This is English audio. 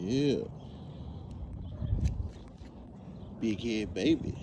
Yeah. Big head baby.